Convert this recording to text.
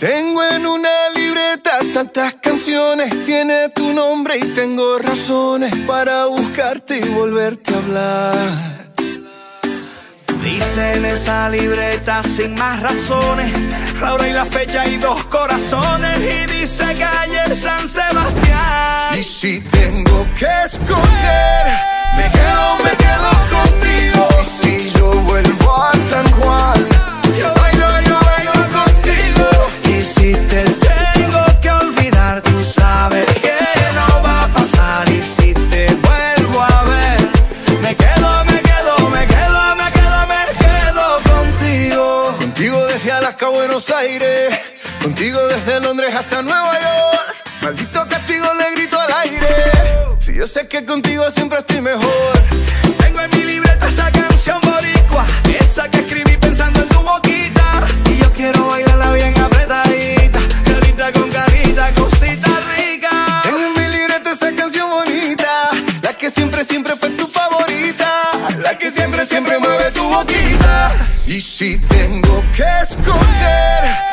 Tengo en una libreta tantas canciones, tiene tu nombre y tengo razones para buscarte y volverte a hablar. Dice en esa libreta sin más razones, la hora y la fecha y dos corazones y dice que ayer San A Buenos Aires, contigo desde Londres hasta Nueva York. Maldito castigo le grito al aire. Si yo sé que contigo siempre estoy mejor. Tengo en mi libreta esa canción boricua, esa que escribí pensando en tu boquita. Y yo quiero bailarla bien apretadita, carita con carita, cosita rica. Tengo en mi libreta esa canción bonita, la que siempre, siempre fue tu favorita, la que siempre, siempre boquita. Y si tengo que escoger